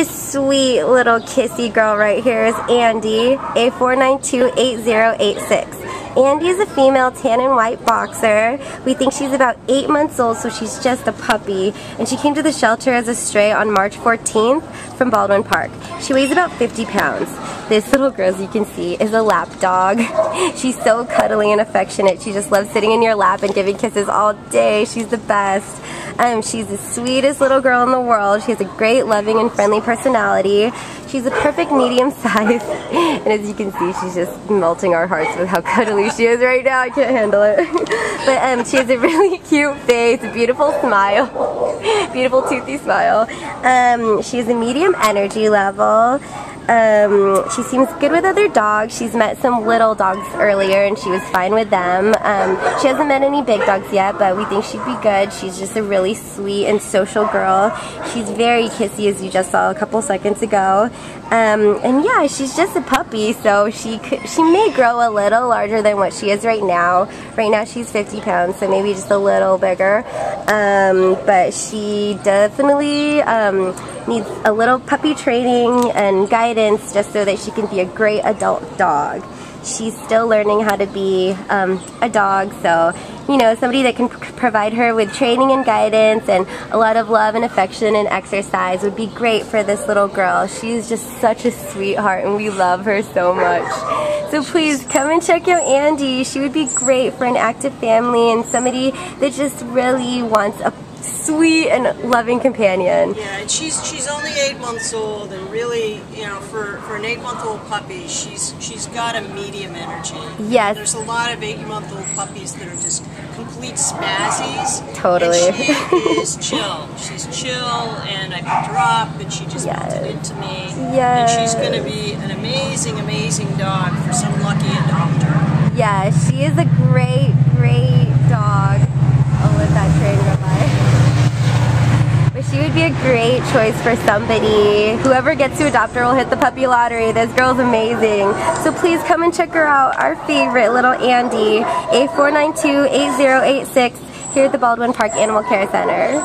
This sweet little kissy girl right here is Andie, A4928086. Andie is a female tan and white boxer. We think she's about eight months old, so she's just a puppy. And she came to the shelter as a stray on March 14th from Baldwin Park. She weighs about 50 pounds. This little girl, as you can see, is a lap dog. She's so cuddly and affectionate. She just loves sitting in your lap and giving kisses all day. She's the best. Um, she's the sweetest little girl in the world. She has a great, loving, and friendly personality. She's a perfect medium size. and as you can see, she's just melting our hearts with how cuddly she is right now. I can't handle it. but um, she has a really cute face, a beautiful smile. beautiful toothy smile. Um, she has a medium energy level. Um, she seems good with other dogs. She's met some little dogs earlier and she was fine with them. Um, she hasn't met any big dogs yet, but we think she'd be good. She's just a really sweet and social girl. She's very kissy as you just saw a couple seconds ago. Um, and yeah, she's just a puppy, so she could, she may grow a little larger than what she is right now. Right now she's 50 pounds, so maybe just a little bigger. Um, but she definitely um, needs a little puppy training and guidance just so that she can be a great adult dog. She's still learning how to be um, a dog so you know somebody that can provide her with training and guidance and a lot of love and affection and exercise would be great for this little girl. She's just such a sweetheart and we love her so much. So please come and check out Andie. She would be great for an active family and somebody that just really wants a sweet and loving companion. Yeah, and she's she's only eight months old, and really, you know, for, for an eight month old puppy, she's she's got a medium energy. Yes. There's a lot of eight month old puppies that are just complete spazzies. Totally. And she is chill. She's chill, and I picked her up, and she just yes. melted into me. Yes. And she's going to be an amazing, amazing dog for some lucky adopter. Yeah, she is a great, great dog. I'll let that train go by. She would be a great choice for somebody. Whoever gets to adopt her will hit the puppy lottery. This girl's amazing. So please come and check her out. Our favorite little Andie, A4928086 here at the Baldwin Park Animal Care Center.